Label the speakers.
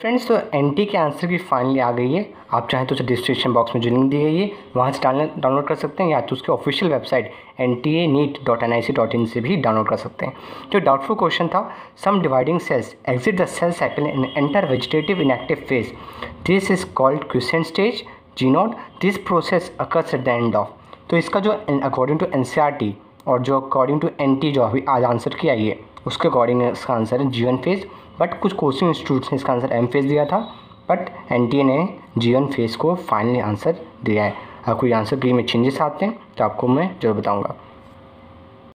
Speaker 1: Friends तो N के answer की फाइनली आ गई है। आप चाहें तो उसे डिस्क्रिप्शन बॉक्स में जो लिंक दी गई है, वहाँ से डाउनलोड कर सकते हैं या तो उसके official website N T A NEET dot N I C dot in से भी डाउनलोड कर सकते हैं। जो डाउटफुल क्वेश्चन था some dividing cells exit the cell cycle in enter vegetative inactive phase this is called question stage G not this process occurs at the end of तो इसका जो अकॉर्डिंग टू एन और जो according to N T जो अभी आज answer की आई है उसके अकॉर्डिंग इसका आंसर है जीवन फ़ेज़ बट कुछ कोचिंग इंस्टीट्यूट्स ने इसका आंसर एम फ़ेज़ दिया था। बट एनटीए ने जी जीवन फ़ेज़ को फाइनली आंसर दिया है। अगर कोई आंसर ग्री में चेंजेस आते हैं तो आपको मैं ज़रूर बताऊँगा।